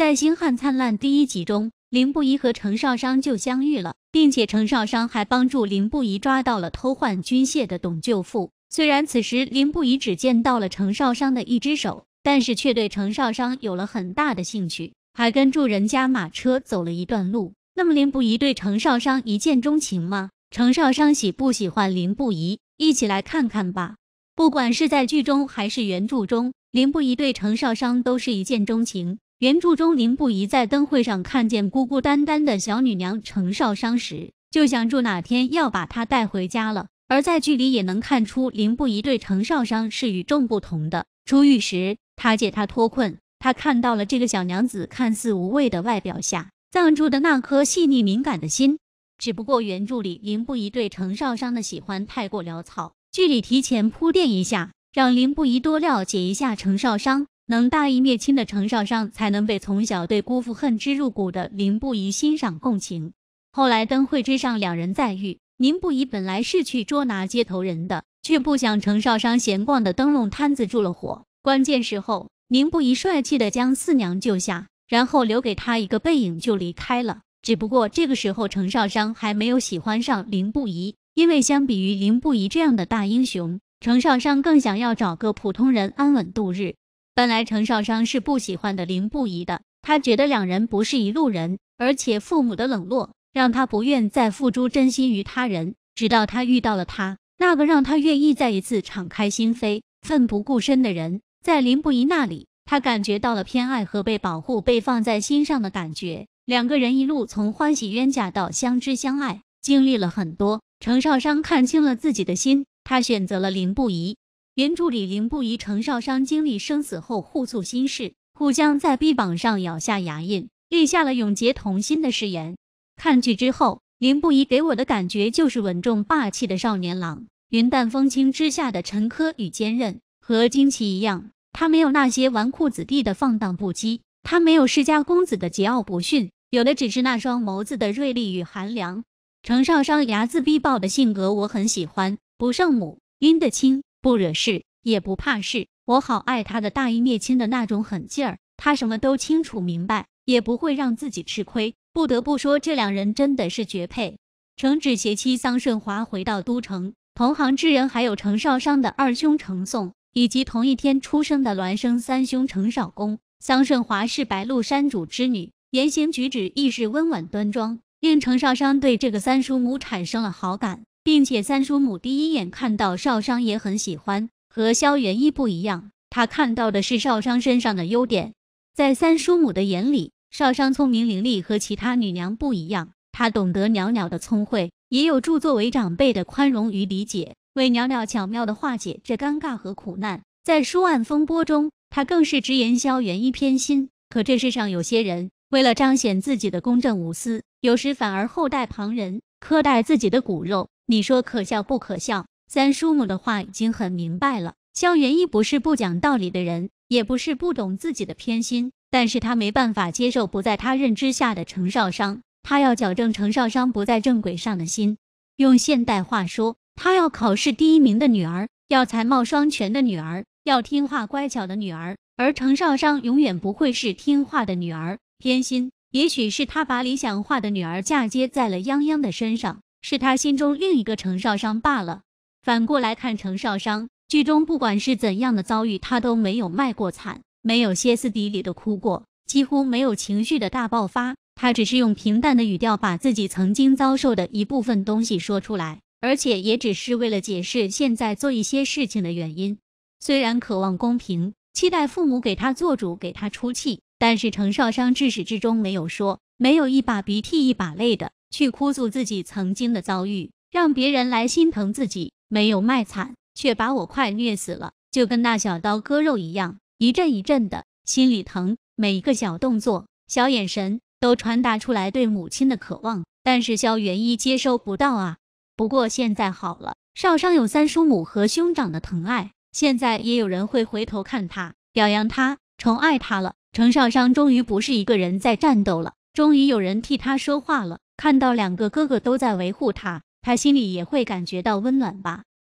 在《星汉灿烂》第一集中，林不疑和程少商就相遇了，并且程少商还帮助林不疑抓到了偷换军械的董舅父。虽然此时林不疑只见到了程少商的一只手，但是却对程少商有了很大的兴趣，还跟住人家马车走了一段路。那么林不疑对程少商一见钟情吗？程少商喜不喜欢林不疑？一起来看看吧。不管是在剧中还是原著中，林不疑对程少商都是一见钟情。原著中，林不疑在灯会上看见孤孤单单的小女娘程少商时，就想住哪天要把她带回家了。而在剧里也能看出，林不疑对程少商是与众不同的。出狱时，他借他脱困，他看到了这个小娘子看似无畏的外表下，藏住的那颗细腻敏感的心。只不过原著里林不疑对程少商的喜欢太过潦草，剧里提前铺垫一下，让林不疑多了解一下程少商，能大义灭亲的程少商才能被从小对姑父恨之入骨的林不疑欣赏共情。后来灯会之上，两人再遇。林不疑本来是去捉拿接头人的，却不想程少商闲逛的灯笼摊子住了火。关键时候，林不疑帅气的将四娘救下，然后留给他一个背影就离开了。只不过这个时候，程少商还没有喜欢上林不疑，因为相比于林不疑这样的大英雄，程少商更想要找个普通人安稳度日。本来程少商是不喜欢的林不疑的，他觉得两人不是一路人，而且父母的冷落。让他不愿再付出真心于他人，直到他遇到了他，那个让他愿意再一次敞开心扉、奋不顾身的人。在林不疑那里，他感觉到了偏爱和被保护、被放在心上的感觉。两个人一路从欢喜冤家到相知相爱，经历了很多。程少商看清了自己的心，他选择了林不疑。原著里，林不疑、程少商经历生死后互诉心事，互相在臂膀上咬下牙印，立下了永结同心的誓言。看剧之后，林不疑给我的感觉就是稳重霸气的少年郎，云淡风轻之下的沉苛与坚韧。和惊奇一样，他没有那些纨绔子弟的放荡不羁，他没有世家公子的桀骜不驯，有的只是那双眸子的锐利与寒凉。程少商睚眦必报的性格我很喜欢，不圣母，拎得清，不惹事，也不怕事。我好爱他的大义灭亲的那种狠劲儿，他什么都清楚明白，也不会让自己吃亏。不得不说，这两人真的是绝配。程芷携妻桑顺华回到都城，同行之人还有程少商的二兄程颂，以及同一天出生的孪生三兄程少恭。桑顺华是白鹿山主之女，言行举止亦是温婉端庄，令程少商对这个三叔母产生了好感，并且三叔母第一眼看到少商也很喜欢。和萧元一不一样，他看到的是少商身上的优点，在三叔母的眼里。少商聪明伶俐，和其他女娘不一样。他懂得袅袅的聪慧，也有助作为长辈的宽容与理解，为袅袅巧妙的化解这尴尬和苦难。在书案风波中，他更是直言萧元一偏心。可这世上有些人，为了彰显自己的公正无私，有时反而厚待旁人，苛待自己的骨肉。你说可笑不可笑？三叔母的话已经很明白了。萧元一不是不讲道理的人，也不是不懂自己的偏心。但是他没办法接受不在他认知下的程少商，他要矫正程少商不在正轨上的心。用现代话说，他要考试第一名的女儿，要才貌双全的女儿，要听话乖巧的女儿。而程少商永远不会是听话的女儿，偏心，也许是他把理想化的女儿嫁接在了泱泱的身上，是他心中另一个程少商罢了。反过来看程少商，剧中不管是怎样的遭遇，他都没有卖过惨。没有歇斯底里的哭过，几乎没有情绪的大爆发，他只是用平淡的语调把自己曾经遭受的一部分东西说出来，而且也只是为了解释现在做一些事情的原因。虽然渴望公平，期待父母给他做主，给他出气，但是程少商至始至终没有说，没有一把鼻涕一把泪的去哭诉自己曾经的遭遇，让别人来心疼自己，没有卖惨，却把我快虐死了，就跟那小刀割肉一样。一阵一阵的，心里疼。每一个小动作、小眼神都传达出来对母亲的渴望，但是萧元一接收不到啊。不过现在好了，少商有三叔母和兄长的疼爱，现在也有人会回头看他，表扬他，宠爱他了。程少商终于不是一个人在战斗了，终于有人替他说话了。看到两个哥哥都在维护他，他心里也会感觉到温暖吧。